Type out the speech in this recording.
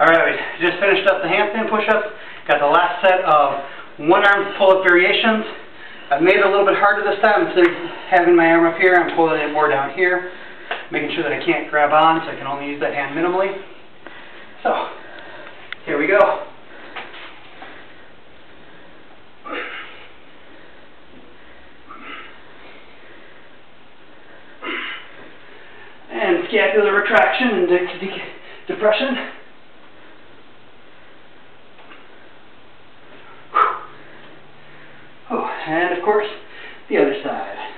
Alright, we just finished up the handstand push-ups. Got the last set of one arm pull-up variations. I've made it a little bit harder this time. Instead of having my arm up here, I'm pulling it more down here. Making sure that I can't grab on, so I can only use that hand minimally. So, here we go. And scapular retraction and de de depression. And of course, the other side.